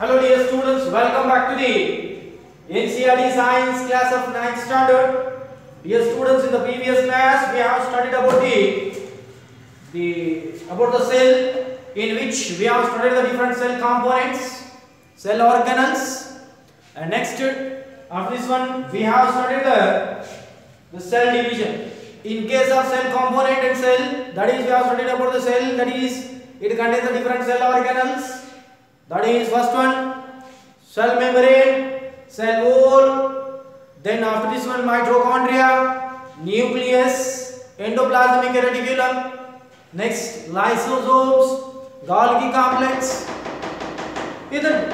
Hello dear students, welcome back to the NCERT Science class of 9th standard. Dear students, in the previous class we have studied about the the about the cell in which we have studied the different cell components, cell organelles, and next after this one we have studied the the cell division. In case of cell component and cell, that is we have studied about the cell that is it contains the different cell organelles. That is first one cell membrane, cell wall, then after this one mitochondria, nucleus, endoplasmic reticulum, next lysosomes, Golgi complex. Isn't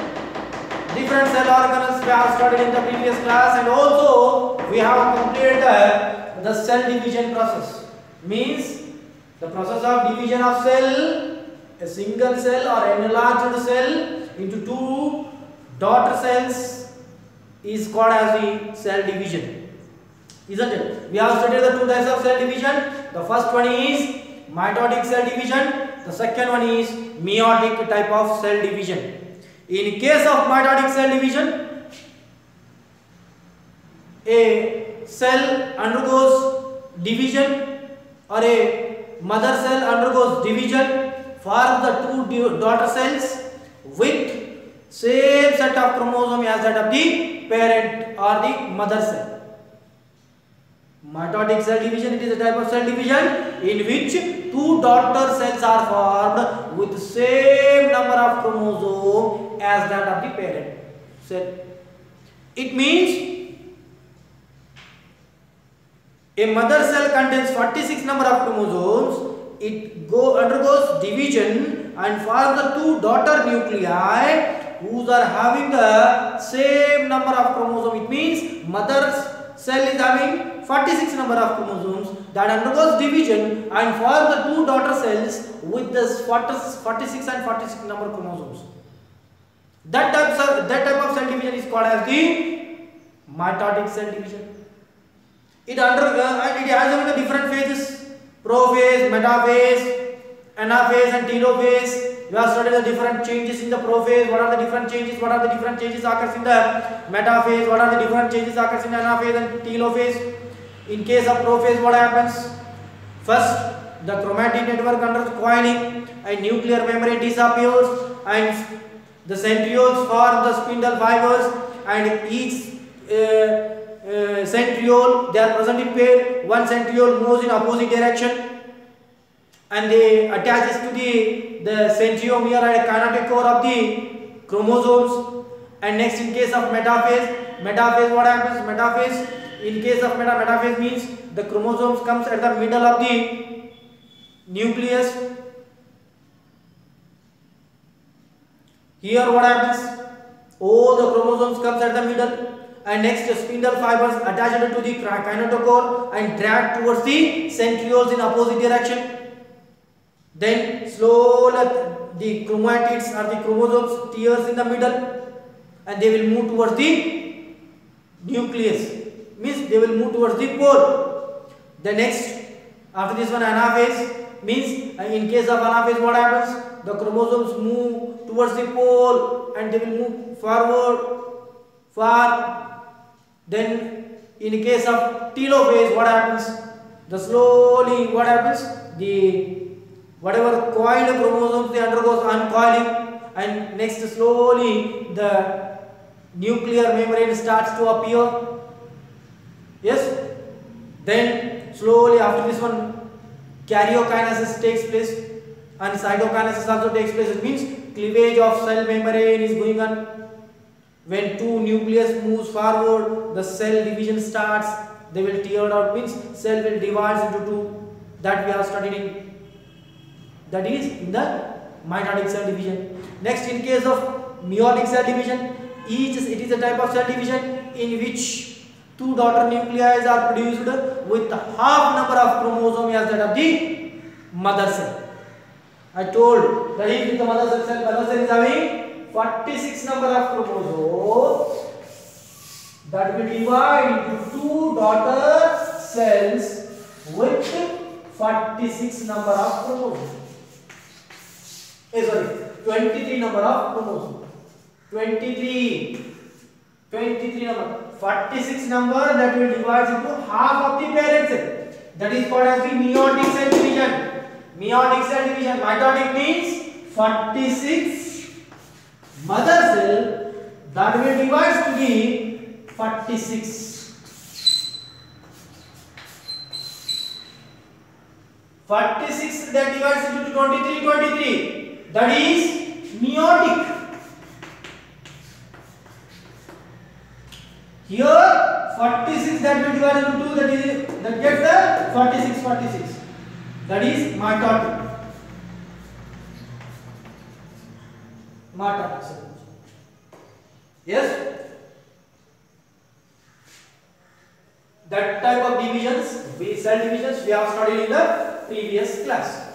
different cell organelles we have studied in the previous class and also we have completed the cell division process. Means the process of division of cell a single cell or enlarged cell into two daughter cells is called as the cell division. Isn't it? We have studied the two types of cell division. The first one is mitotic cell division. The second one is meiotic type of cell division. In case of mitotic cell division, a cell undergoes division or a mother cell undergoes division form the two daughter cells with same set of chromosome as that of the parent or the mother cell. Mitotic cell division it is a type of cell division in which two daughter cells are formed with same number of chromosome as that of the parent cell. It means a mother cell contains 46 number of chromosomes it go undergoes division and forms the two daughter nuclei whose are having the same number of chromosomes. It means mother's cell is having 46 number of chromosomes that undergoes division and forms the two daughter cells with this 46 and 46 number chromosomes. That type of, that type of cell division is called as the mitotic cell division. It under uh, it has different phases prophase, metaphase, anaphase and telophase. You have studied the different changes in the prophase. What are the different changes? What are the different changes occurs in the metaphase? What are the different changes occurs in the anaphase and telophase? In case of prophase, what happens? First, the chromatin network undergoes coiling and nuclear membrane disappears and the centrioles form the spindle fibers and each uh, uh, centriole they are present in pair. One centriole moves in opposite direction. And they attaches to the the centromere and kinetochore of the chromosomes. And next in case of metaphase metaphase what happens? Metaphase in case of meta metaphase means the chromosomes comes at the middle of the nucleus. Here what happens? All the chromosomes comes at the middle and next spindle fibers attached to the kinetochore and drag towards the centrioles in opposite direction. Then slowly the chromatids or the chromosomes tears in the middle and they will move towards the nucleus. Means they will move towards the pole. The next after this one anaphase means uh, in case of anaphase what happens? The chromosomes move towards the pole and they will move forward far then in case of telophase what happens? The slowly what happens? The whatever coiled chromosomes they undergoes uncoiling and next slowly the nuclear membrane starts to appear. Yes? Then slowly after this one karyokinesis takes place and cytokinesis also takes place. It means cleavage of cell membrane is going on when two nucleus moves forward, the cell division starts. They will tear out means cell will divide into two. That we are studying. That is in the mitotic cell division. Next, in case of meiotic cell division, each it is a type of cell division in which two daughter nuclei are produced with half number of chromosomes as that of the mother cell. I told that if the mother cell, mother cell is having 46 number of chromosomes that will divide into two daughter cells with 46 number of chromosomes. Eh, sorry, 23 number of chromosomes. 23. 23 number. 46 number that will divide into half of the parent cell. That is called as the meiotic cell division. Meiotic cell division. Mitotic means 46 mother cell that will divide to the 46. Forty-six that divides into 23, 23. That is meiotic. Here 46 that will divide into 2 that is that gets the 46 46 that is mitotic cell yes? That type of divisions cell divisions we have studied in the previous class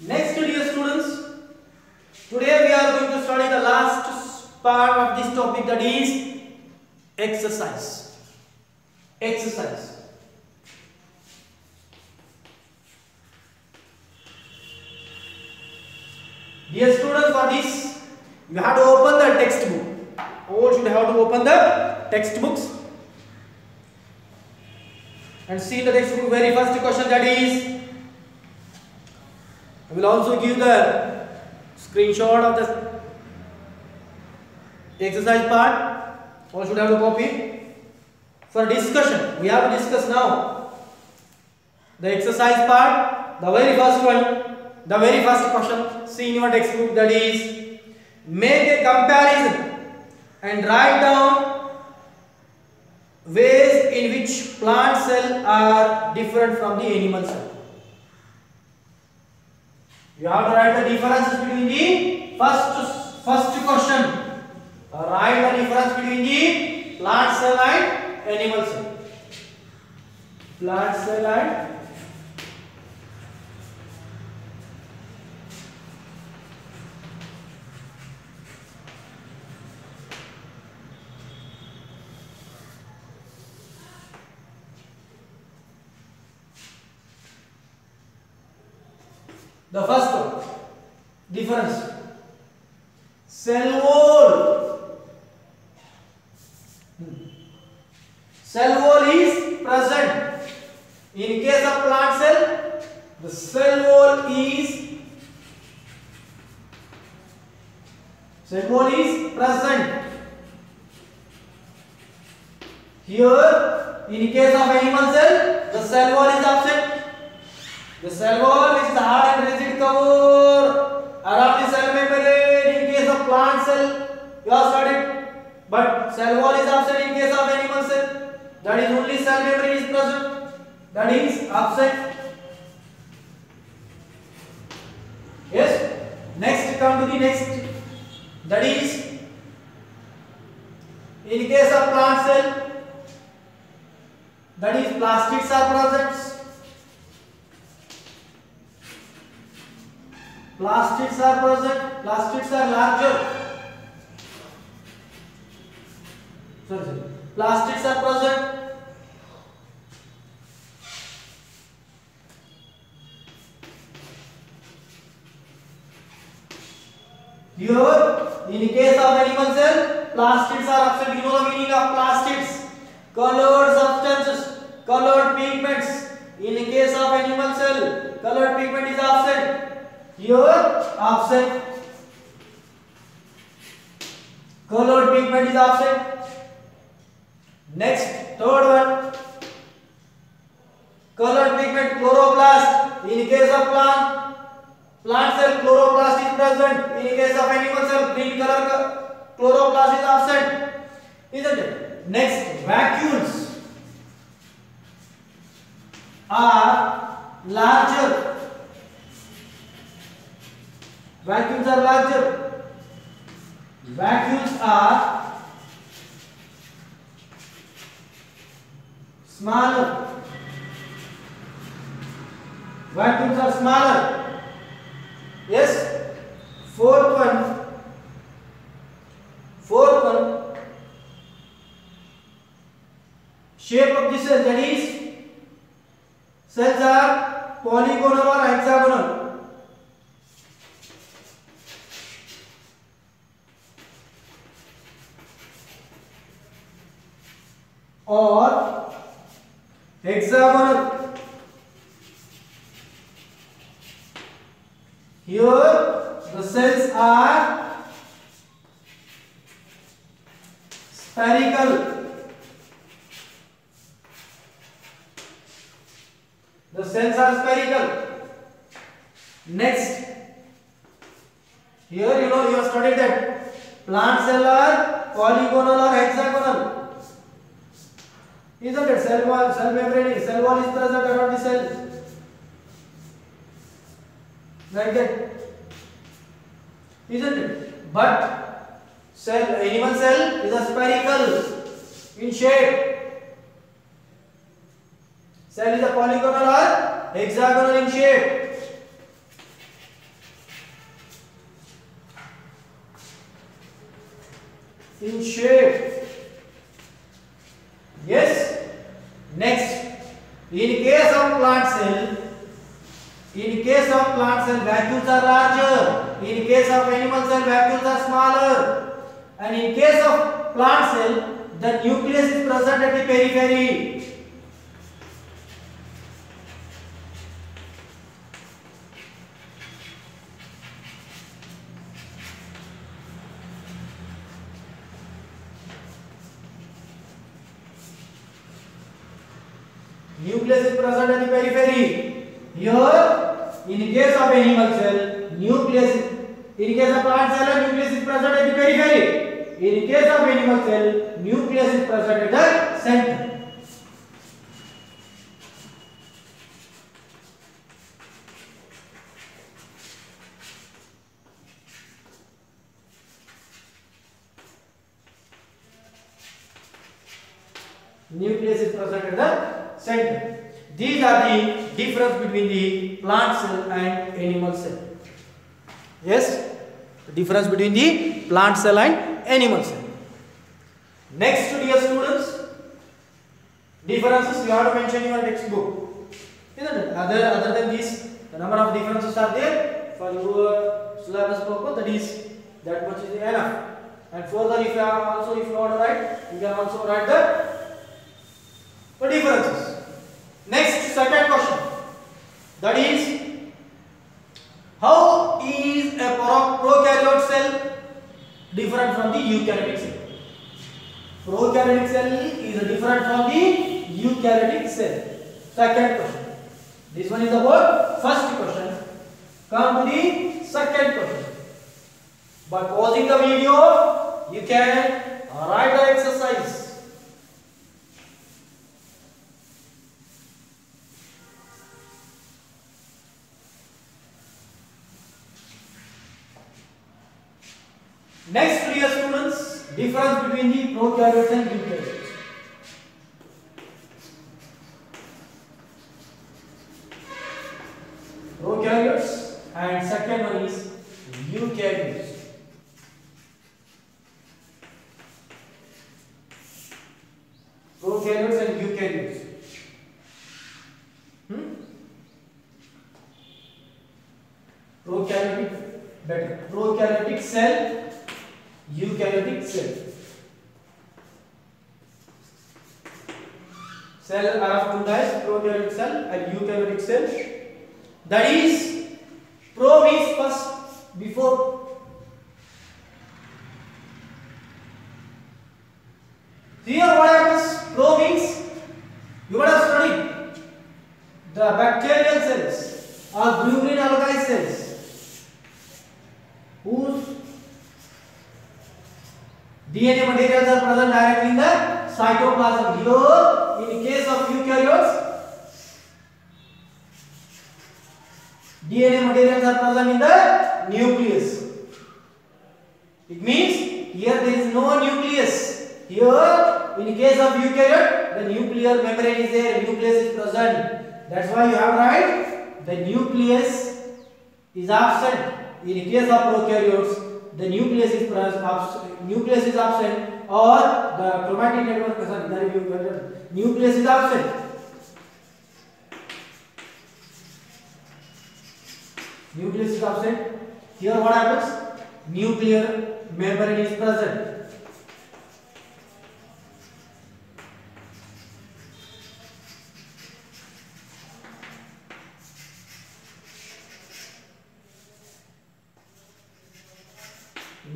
Next, dear students, today we are going to study the last part of this topic that is exercise. Exercise. Students, for this you have to open the textbook. All should have to open the textbooks and see the textbook very first question that is I will also give the screenshot of the exercise part. All should have to copy. For discussion, we have to discuss now the exercise part. The very first one, the very first question, see in your textbook that is make a comparison and write down ways in which plant cell are different from the animal cell. You have to write the differences between the first first question. Write the difference between the plant cell and animal cell. Plant cell and The first one, difference. Case of plant cell. That is plastids are present. plastids are present plastids are larger sorry sorry plastids are present here in case of animal cell plastids are absent you know the meaning of plastids colored substances colored pigments in case of animal cell colored pigment is absent here absent colored pigment is absent next third one colored pigment chloroplast in case of plant plant cell chloroplast is present in case of animal cell green color chloroplast is absent isn't it next vacuoles are larger vacuoles are larger vacuoles are smaller. Vacuoles are smaller. Yes. Fourth one. Open. Shape of the cell that is cells are polygonal or hexagonal. or hexagonal. Here the cells are spherical. The cells are spherical. Next, here you know you have studied that plant cell are polygonal or hexagonal. Isn't it? Cell wall, cell membrane, is cell wall is present around the cell. Like that. Isn't it? But cell, animal cell is a spherical in shape. Cell is a polygonal or hexagonal in shape. In shape. Yes. Next, in case of plant cell, in case of plant cell, vacuoles are larger. In case of animal cell, vacuoles are smaller. And in case of plant cell, the nucleus is present at the periphery. Nucleus is present at the periphery. Here, in case of animal cell, nucleus in case of plant cell, nucleus is present at the periphery. In case of animal cell, nucleus is present at the center. Nucleus is present at the center. These are the difference between the plant cell and animal cell. Yes, the difference between the plant cell and animal cell. Next, dear students, differences you have to mention in your textbook. Isn't it? Other other than this, the number of differences are there for your uh, syllabus purpose. That is that much is enough. And further, if you are also if you want to write, you can also write the the differences. Next, second question. That is, how is a pro- prokaryote cell different from the eukaryotic cell? Prokaryotic cell is different from the eukaryotic cell. Second question. This one is about first question. Come to the second question. By pausing the video, you can write the exercise. Next, dear students, difference between the prokaryotes and eukaryotes. Prokaryotes and second one is eukaryotes. Prokaryotes and eukaryotes. Hmm? Prokaryotic, better. Prokaryotic cell eukaryotic cell. Cell are of two types, prokaryotic cell and eukaryotic cell. That is, pro means first, before. Here what happens? Pro means, you would have studied the bacterial cells or blue-green algae cells whose DNA materials are present directly in the cytoplasm. Here, in case of eukaryotes, DNA materials are present in the nucleus. It means here there is no nucleus. Here, in case of eukaryote, the nuclear membrane is there, nucleus is present. That's why you have right. The nucleus is absent. In case of prokaryotes, the nucleus is present. Nucleus is absent, or the chromatin network. Sorry, nucleus is absent. Nucleus is absent. Here, what happens? Nuclear membrane is present.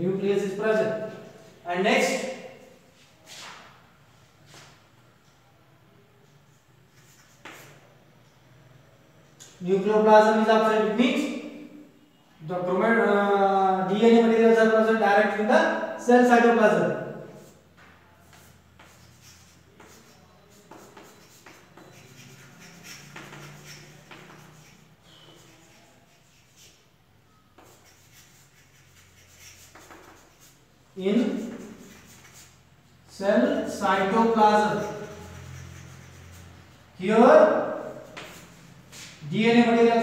Nucleus is present and next nucleoplasm is absent it means the chromat uh, DNA materials are present directly in the cell cytoplasm in cell cytoplasm here DNA material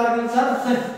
organizar você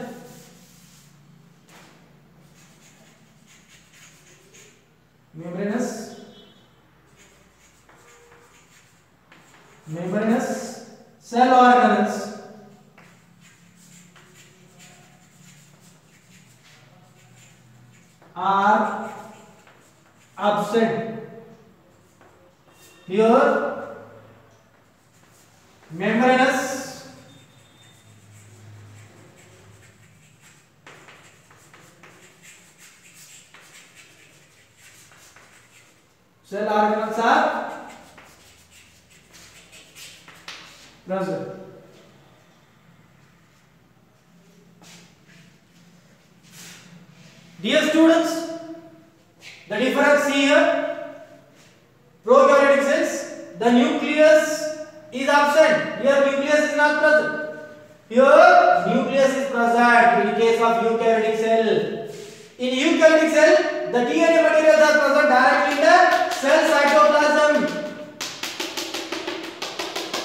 cell are present. Dear students, the difference here, prokaryotic cells, the nucleus is absent. Here nucleus is not present. Here nucleus is present in case of eukaryotic cell. In eukaryotic cell, the DNA materials are present directly in the cell cytoplasm.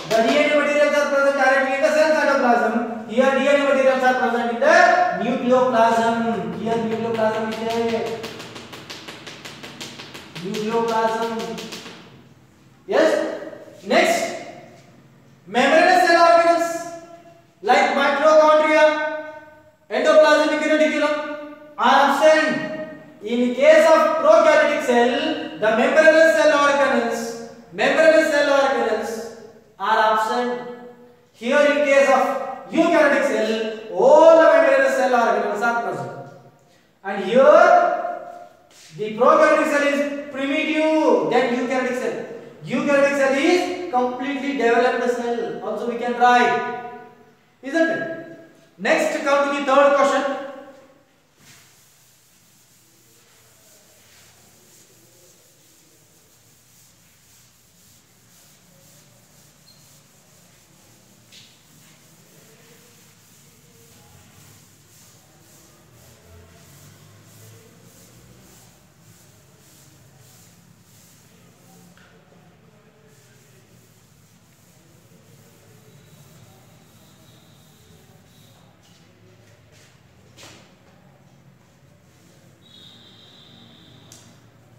The DNA materials are present directly in the cell cytoplasm. Here DNA materials are present in the nucleoplasm. Here nucleoplasm is there. Nucleoplasm. Yes. Next, membranous cell organelles like mitochondria, endoplasmic reticulum are absent. In case of prokaryotic cell, the membranous cell organelles, membranous cell organelles are absent. Here in case of eukaryotic cell, all the membranous cell organelles are present. And here the prokaryotic cell is primitive than eukaryotic cell. Eukaryotic cell is completely developed cell. Also we can write. Isn't it? Next come to the third question.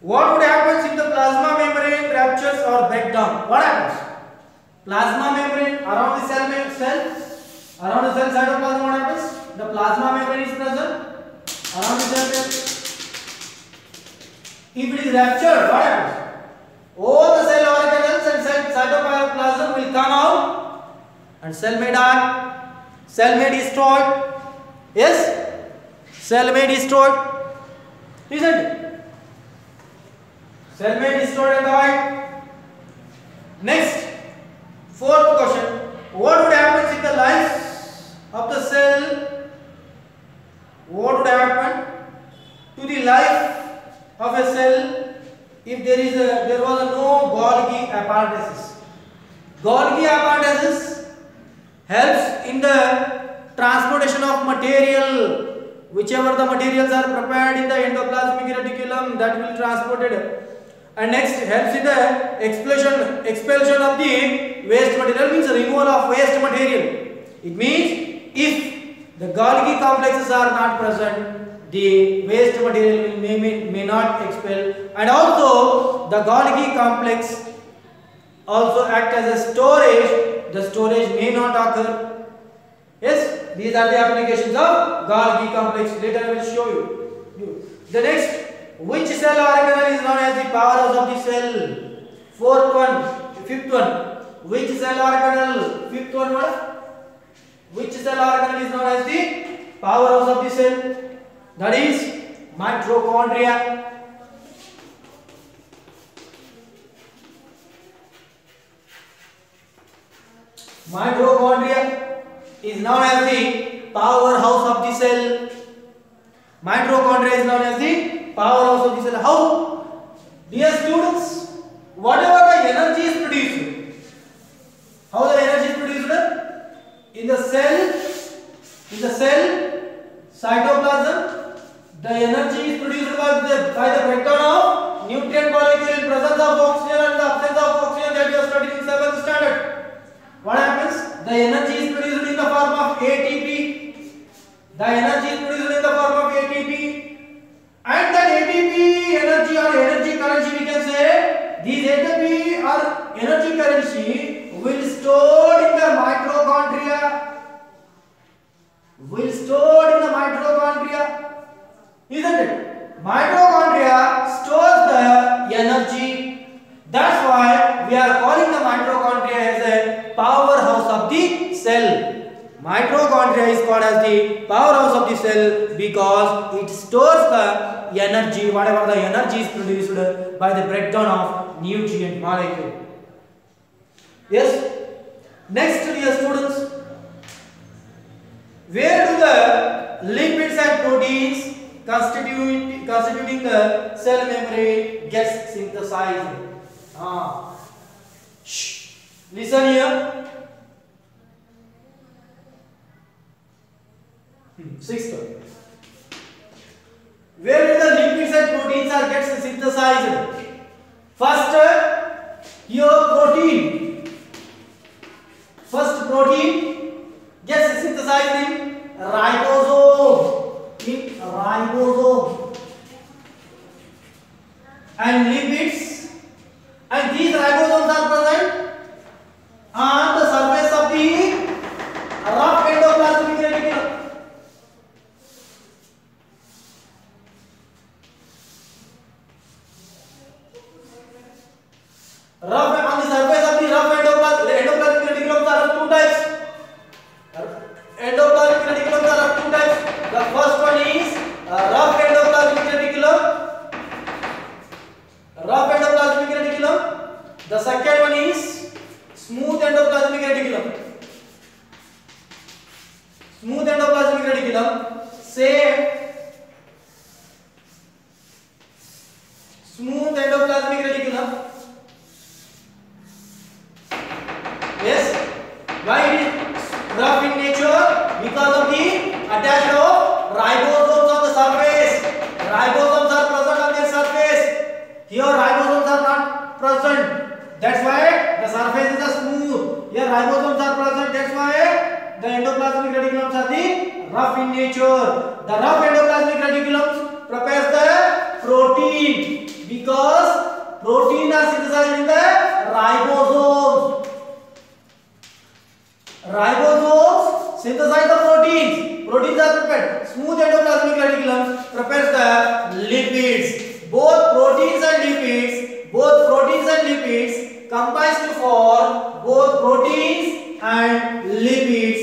What would happen if the plasma membrane ruptures or breaks down? What happens? Plasma membrane around the cell, cell around the cell cytoplasm what happens? The plasma membrane is present around the cell. If it is ruptured, what happens? All the cell organelles and cell cytoplasm will come out and cell may die, cell may destroy. Yes? Cell may destroy. Isn't it? Cell may destroyed and die. Next, fourth question. What would happen if the life of the cell? What would happen to the life of a cell if there is a there was a no Golgi apparatus? Golgi apparatus helps in the transportation of material whichever the materials are prepared in the endoplasmic reticulum that will transported and next helps in the expulsion expulsion of the waste material means removal of waste material. It means if the Golgi complexes are not present the waste material may, may, may not expel. And also the Golgi complex also act as a storage. The storage may not occur. Yes these are the applications of Golgi complex. Later I will show you. The next which cell organelle is known as the powerhouse of the cell? Fourth one, fifth one. Which cell organelle? Fifth one what? Which cell organelle is known as the powerhouse of the cell? That is mitochondria. Mitochondria is known as the powerhouse of the cell. Mitochondria is known as the powerhouse of the cell. How? Dear students, whatever the energy is produced, how the energy is produced? In the cell, in the cell, cytoplasm, the energy is produced by the, by the breakdown of nutrient molecule in presence of oxygen and the absence of oxygen that you have studied in 7th standard. What happens? The energy is produced in the form of ATP. The energy is produced in the form of ATP and that ATP energy or energy currency we can say these ATP or energy currency will stored in the mitochondria. Will stored in the mitochondria isn't it? Mitochondria stores the energy. That's why we are calling the mitochondria as a powerhouse of the cell. Mitochondria is called as the powerhouse of the cell because it stores the energy, whatever the energy is produced by the breakdown of nutrient molecule. Yes. Next, dear students, where do the lipids and proteins constituting constituting the cell membrane gets synthesized? Ah. Shh. Listen here. Sixth one. Where the lipids and proteins are gets synthesized? First, your protein. First protein gets synthesized in ribosome. In ribosome. And lipids. And these ribosomes are present on the surface of the rough endoplasmic reticulum. Rough on the surface of the rough endoplasmic, endoplasmic reticulums are of two types. Endoplasmic reticulums are of two types. The first one is uh, rough endoplasmic reticulum. Rough endoplasmic reticulum. The second one is smooth endoplasmic reticulum. Smooth endoplasmic reticulum. Same. Smooth endoplasmic reticulum. Yes. Why it is rough in nature? Because of the attached of ribosomes on the surface. Ribosomes are present on their surface. Here ribosomes are not present. That's why the surface is a smooth. Here ribosomes are present. That's why the endoplasmic reticulums are the rough in nature. The rough endoplasmic reticulums prepares the protein because protein are synthesized in the ribosomes. Ribosomes synthesize the proteins. Proteins are prepared. Smooth endoplasmic reticulum prepares the lipids. Both proteins and lipids, both proteins and lipids combines to form both proteins and lipids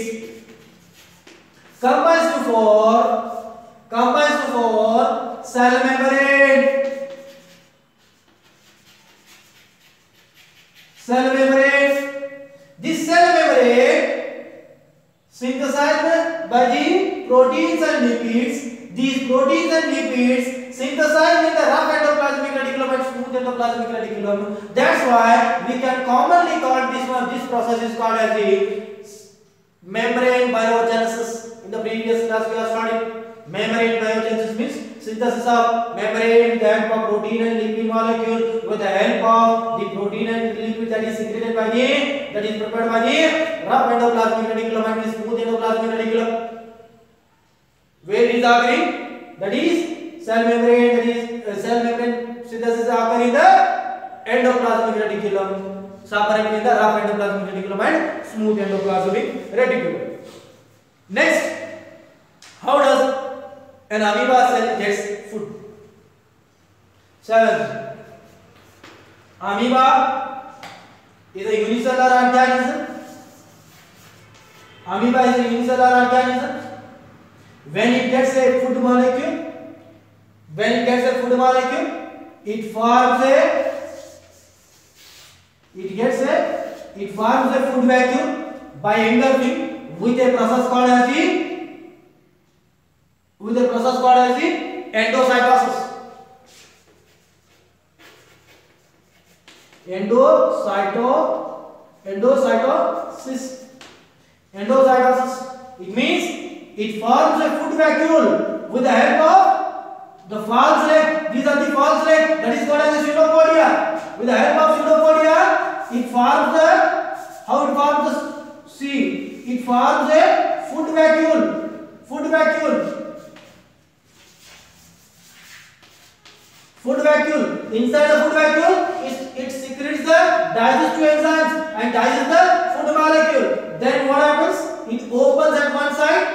combines to form combines to form cell membrane cell membrane this cell membrane synthesized by the proteins and lipids. These proteins and lipids synthesized in the rough endoplasmic reticulum and smooth endoplasmic reticulum. That's why we can commonly call this one this process is called as the membrane biogenesis. In the previous class we have studied membrane biogenesis means synthesis of membrane with the help of protein and lipid molecule with the help of the protein and lipid that is secreted by the that is prepared by the rough endoplasmic reticulum and smooth endoplasmic reticulum where is occurring that is cell membrane that is uh, cell membrane synthesis occurring in the endoplasmic reticulum separated in the rough endoplasmic reticulum and smooth endoplasmic reticulum next how does an amoeba cell gets food seven amoeba is a unicellular organism amoeba is a unicellular organism when it gets a food molecule when it gets a food molecule it forms a it gets a it forms a food vacuum by engulfing with a process called as the with a process called as the endocytosis endocyto endocytosis endocytosis it means it forms a food vacuole with the help of the false leg these are the false leg that is called as the pseudopodia with the help of pseudopodia it forms the how it forms the see it forms a food vacuole food vacuole food vacuole inside the food vacuole it, it secretes the digestive enzymes and digests the food molecule. Then what happens? It opens at one side.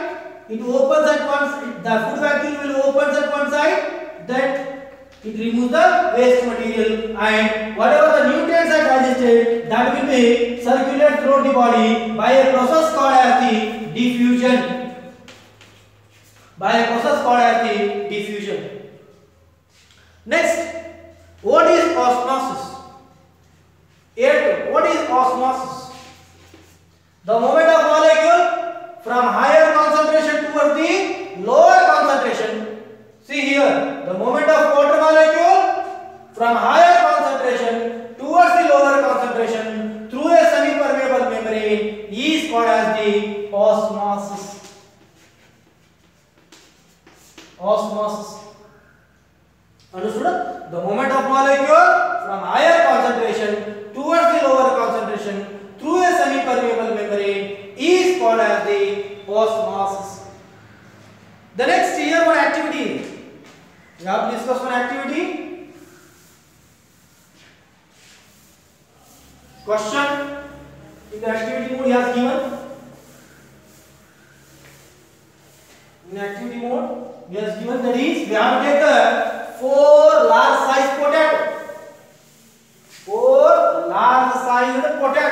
It opens at one side the food vacuole will opens at one side. Then it removes the waste material and whatever the nutrients are digested that will be circulated through the body by a process called as the diffusion. By a process called as the diffusion next what is osmosis? Eight, what is osmosis? The movement of molecule from higher concentration towards the lower concentration. See here the movement of water molecule from higher concentration towards the lower concentration through a semi-permeable membrane is called as the osmosis. Osmosis understood the movement of molecule from higher concentration towards the lower concentration through a semi-permeable membrane is called as the osmosis the next here one activity we have to discuss one activity question in the activity mode he has given in activity mode he has given that is we have to take a four large size potato four large sized potato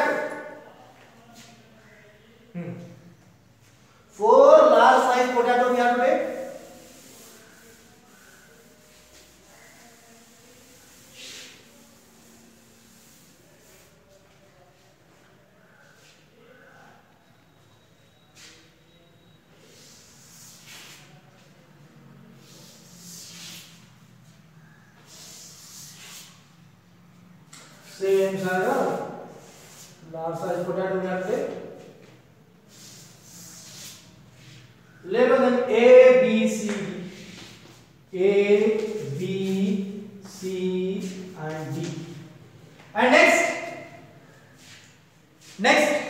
next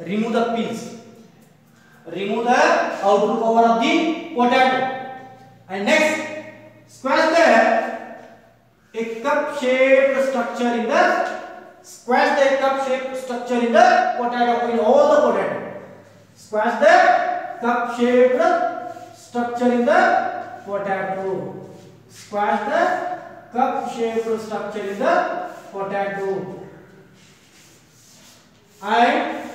remove the peels remove the outer cover of the potato. And next squash the a cup shaped structure in the squash the cup shaped structure in the potato in all the potato. Squash the cup shaped structure in the potato. Squash the cup shaped structure in the potato and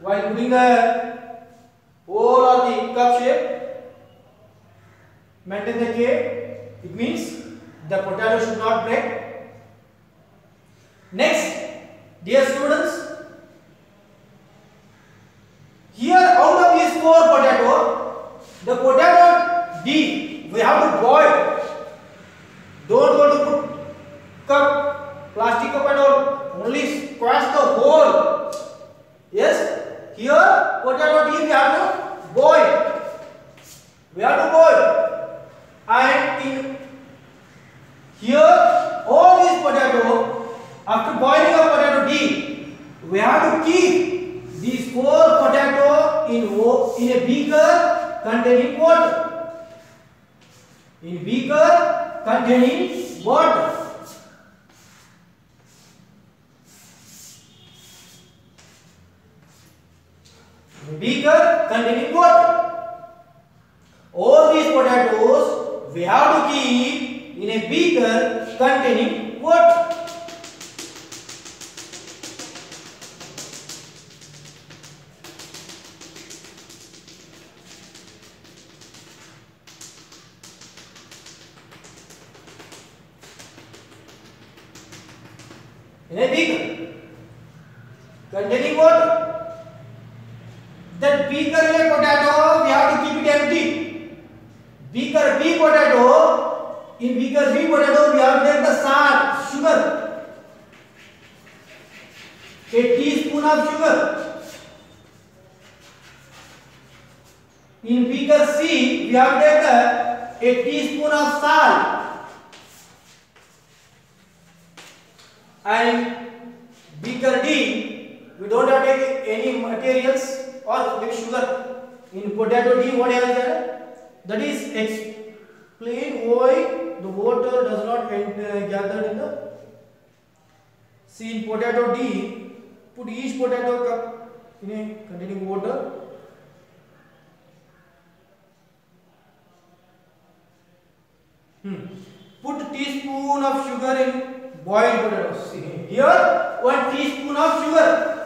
while putting the hole or the cup shape maintain the K it means the potato should not break next dear students here out of these four potato the potato D we have to boil don't go to put cup plastic cup and all only squash the whole yes here potato D we have to boil we have to boil and in here all these potato after boiling of potato D we have to keep these four potato in in a beaker containing water in beaker containing water containing water all these potatoes we have to keep in a beaker containing water. That beaker A potato we have to keep it empty. Beaker B potato, in beaker B potato we have take the salt, sugar. A teaspoon of sugar. In beaker C we have take the, a teaspoon of salt. And beaker D we don't have any materials or with sugar. In potato D what else there? that is explain why the water does not enter, gather in the see in potato D put each potato cup in a containing water hmm. put teaspoon of sugar in boiled potatoes see here one teaspoon of sugar